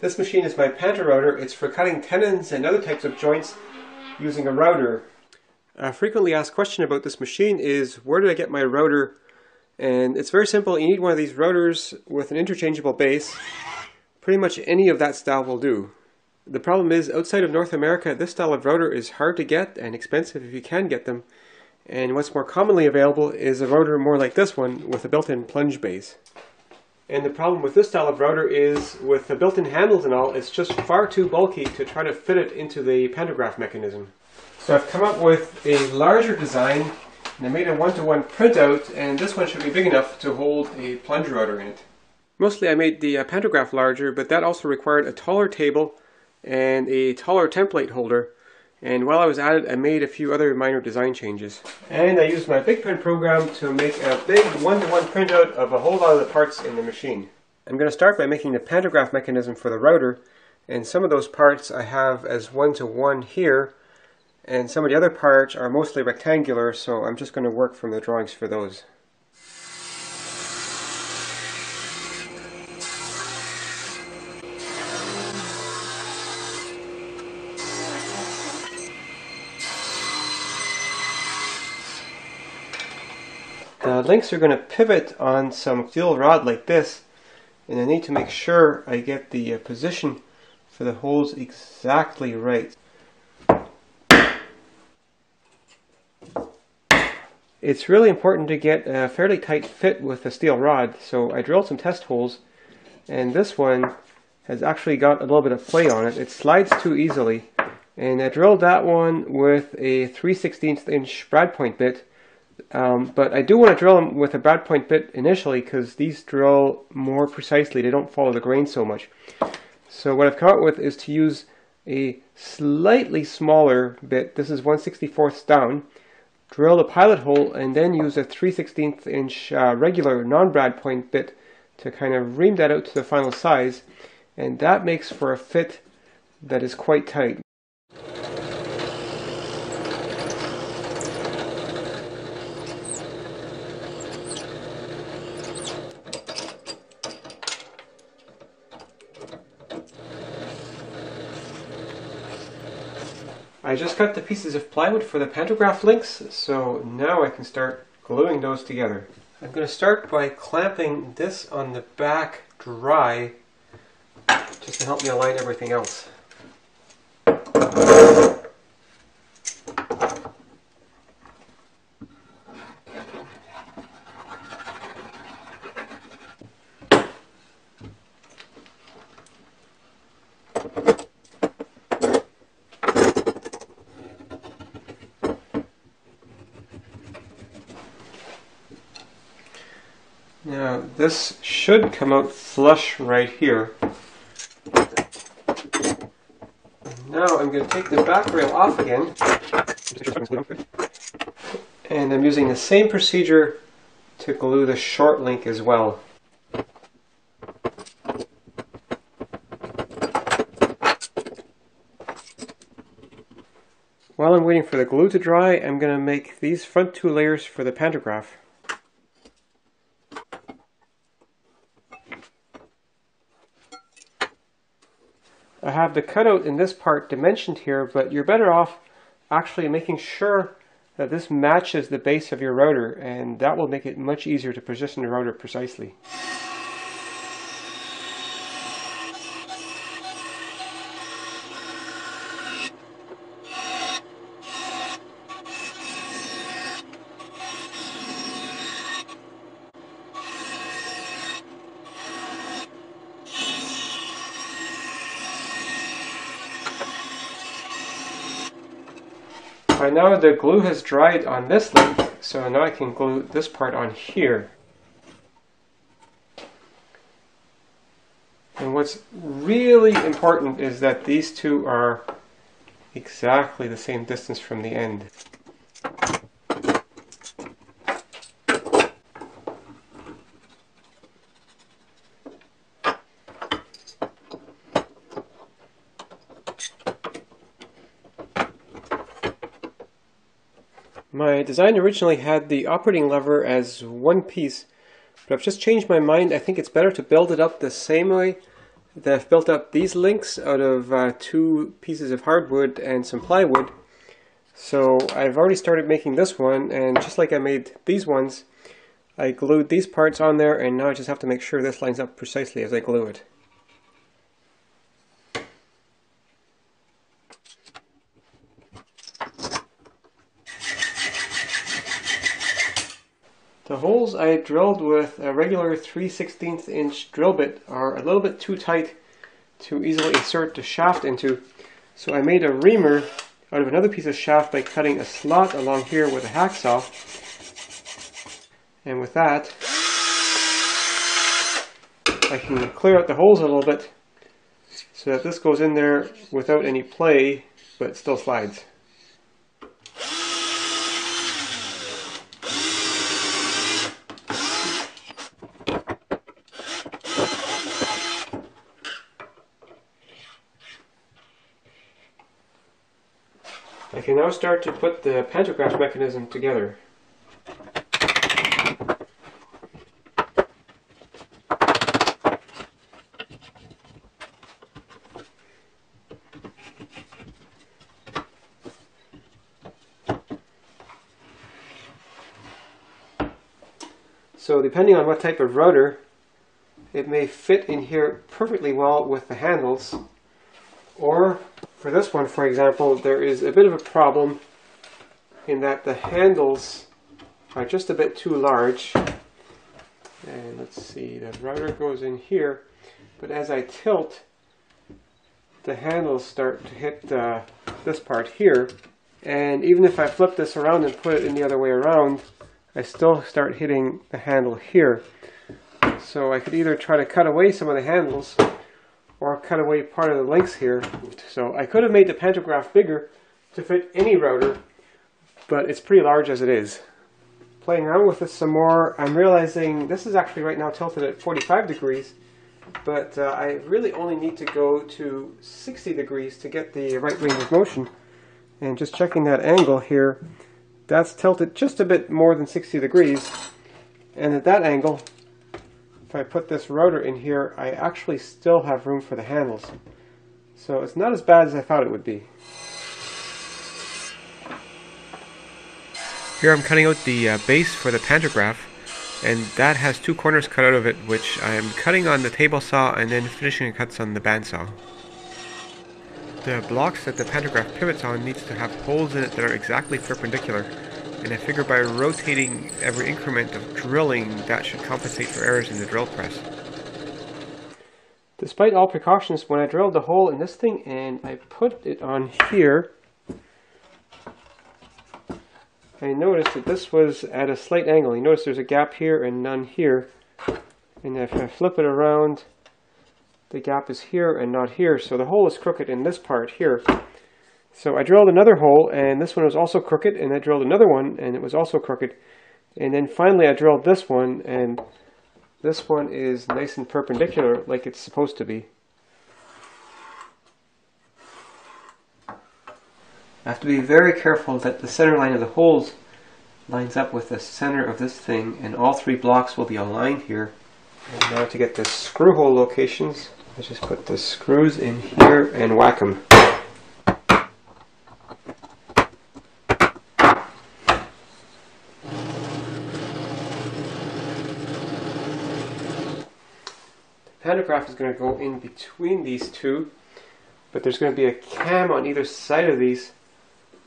This machine is my Pantorouter. It's for cutting tenons and other types of joints using a router. A frequently asked question about this machine is where did I get my router? And it's very simple. You need one of these routers with an interchangeable base. Pretty much any of that style will do. The problem is outside of North America this style of router is hard to get and expensive if you can get them. And what's more commonly available is a router more like this one with a built-in plunge base. And the problem with this style of router is with the built-in handles and all, it's just far too bulky to try to fit it into the pantograph mechanism. So I've come up with a larger design and I made a one-to-one -one printout and this one should be big enough to hold a plunge router in it. Mostly I made the uh, pantograph larger, but that also required a taller table and a taller template holder and while I was at it, I made a few other minor design changes. And I used my BigPrint program to make a big one-to-one -one printout of a whole lot of the parts in the machine. I'm going to start by making the pantograph mechanism for the router, and some of those parts I have as one-to-one -one here, and some of the other parts are mostly rectangular, so I'm just going to work from the drawings for those. The links are going to pivot on some steel rod like this and I need to make sure I get the uh, position for the holes exactly right. It's really important to get a fairly tight fit with the steel rod so I drilled some test holes and this one has actually got a little bit of play on it. It slides too easily and I drilled that one with a 3 16 inch brad point bit um, but I do want to drill them with a brad point bit initially because these drill more precisely. They don't follow the grain so much. So what I've come up with is to use a slightly smaller bit. This is 1 64th down. Drill the pilot hole and then use a 3 16th inch uh, regular non-brad point bit to kind of ream that out to the final size. And that makes for a fit that is quite tight. I just cut the pieces of plywood for the pantograph links, so now I can start gluing those together. I'm going to start by clamping this on the back dry, just to help me align everything else. Now this should come out flush right here. Now I'm going to take the back rail off again. And I'm using the same procedure to glue the short link as well. While I'm waiting for the glue to dry, I'm going to make these front two layers for the pantograph. Have the cutout in this part dimensioned here, but you're better off actually making sure that this matches the base of your router, and that will make it much easier to position the router precisely. By now the glue has dried on this length, so now I can glue this part on here. And what's really important is that these two are exactly the same distance from the end. My design originally had the operating lever as one piece, but I've just changed my mind. I think it's better to build it up the same way that I've built up these links out of uh, two pieces of hardwood and some plywood. So I've already started making this one and just like I made these ones, I glued these parts on there and now I just have to make sure this lines up precisely as I glue it. The holes I drilled with a regular 3 16 inch drill bit are a little bit too tight to easily insert the shaft into. So I made a reamer out of another piece of shaft by cutting a slot along here with a hacksaw. And with that, I can clear out the holes a little bit so that this goes in there without any play, but still slides. Can now start to put the pantograph mechanism together. So depending on what type of router, it may fit in here perfectly well with the handles or for this one, for example, there is a bit of a problem in that the handles are just a bit too large. And let's see, the router goes in here, but as I tilt, the handles start to hit uh, this part here. And even if I flip this around and put it in the other way around, I still start hitting the handle here. So I could either try to cut away some of the handles cut away part of the links here. So I could have made the pantograph bigger to fit any router, but it's pretty large as it is. Playing around with this some more, I'm realizing this is actually right now tilted at 45 degrees, but uh, I really only need to go to 60 degrees to get the right range of motion. And just checking that angle here, that's tilted just a bit more than 60 degrees. And at that angle, if I put this router in here, I actually still have room for the handles. So it's not as bad as I thought it would be. Here I'm cutting out the uh, base for the pantograph and that has two corners cut out of it which I am cutting on the table saw and then finishing cuts on the bandsaw. The blocks that the pantograph pivots on needs to have holes in it that are exactly perpendicular and I figure by rotating every increment of drilling, that should compensate for errors in the drill press. Despite all precautions, when I drilled the hole in this thing and I put it on here, I noticed that this was at a slight angle. You notice there's a gap here and none here. And if I flip it around, the gap is here and not here. So the hole is crooked in this part here. So I drilled another hole and this one was also crooked and I drilled another one and it was also crooked. And then finally I drilled this one and this one is nice and perpendicular like it's supposed to be. I have to be very careful that the center line of the holes lines up with the center of this thing and all three blocks will be aligned here. And now to get the screw hole locations, I just put the screws in here and whack them. Pantograph is going to go in between these two, but there's going to be a cam on either side of these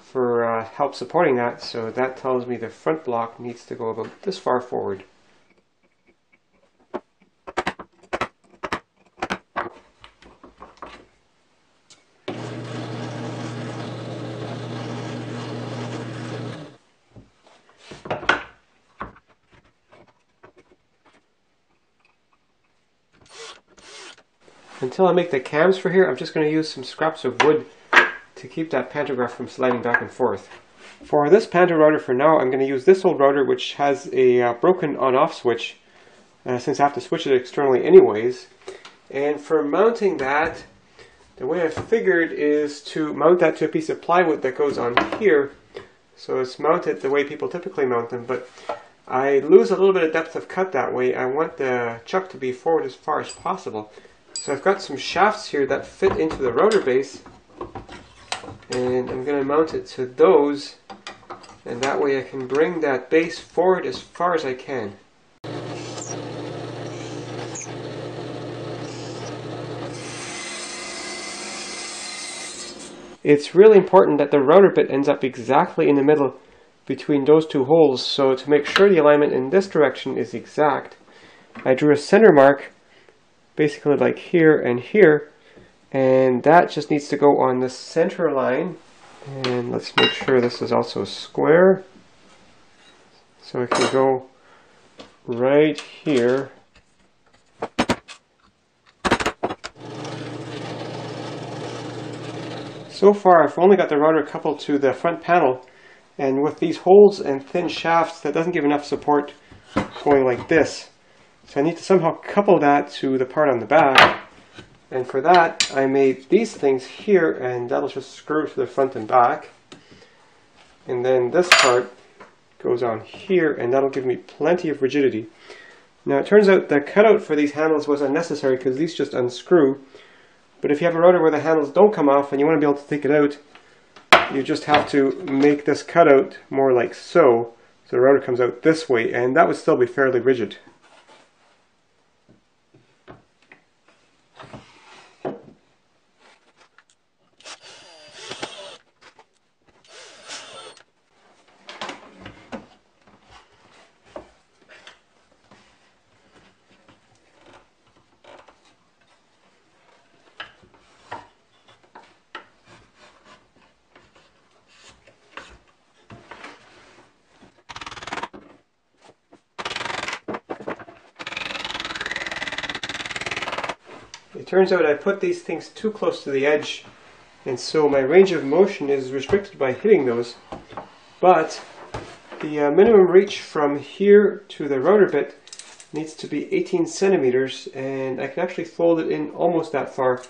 for uh, help supporting that, so that tells me the front block needs to go about this far forward. Until I make the cams for here, I'm just going to use some scraps of wood to keep that pantograph from sliding back and forth. For this pantograph router for now, I'm going to use this old router which has a uh, broken on-off switch uh, since I have to switch it externally anyways. And for mounting that, the way I've figured is to mount that to a piece of plywood that goes on here. So it's mounted the way people typically mount them, but I lose a little bit of depth of cut that way. I want the chuck to be forward as far as possible. So I've got some shafts here that fit into the router base and I'm going to mount it to those and that way I can bring that base forward as far as I can. It's really important that the router bit ends up exactly in the middle between those two holes so to make sure the alignment in this direction is exact I drew a center mark basically like here and here. And that just needs to go on the center line. And let's make sure this is also square. So it can go right here. So far I've only got the router coupled to the front panel. And with these holes and thin shafts that doesn't give enough support going like this so I need to somehow couple that to the part on the back and for that, I made these things here, and that'll just screw to the front and back. And then this part goes on here, and that'll give me plenty of rigidity. Now it turns out the cutout for these handles was unnecessary because these just unscrew. But if you have a router where the handles don't come off and you want to be able to take it out, you just have to make this cutout more like so. So the router comes out this way, and that would still be fairly rigid. It turns out I put these things too close to the edge and so my range of motion is restricted by hitting those. But the uh, minimum reach from here to the router bit needs to be 18 centimeters and I can actually fold it in almost that far.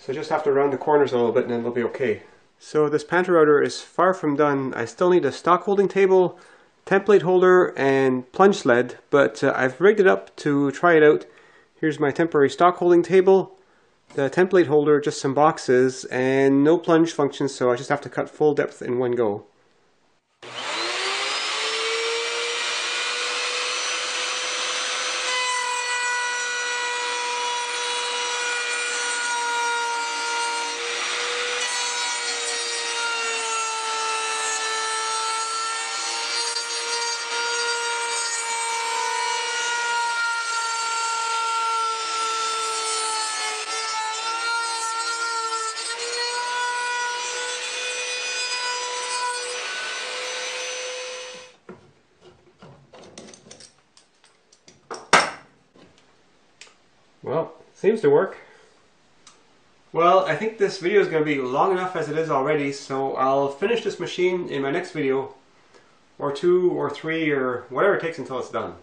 So I just have to round the corners a little bit and then it'll be okay. So this Pantorouter is far from done. I still need a stock holding table, template holder and plunge sled, but uh, I've rigged it up to try it out Here's my temporary stock holding table, the template holder, just some boxes, and no plunge function, so I just have to cut full depth in one go. Well, seems to work. Well, I think this video is going to be long enough as it is already, so I'll finish this machine in my next video, or two, or three, or whatever it takes until it's done.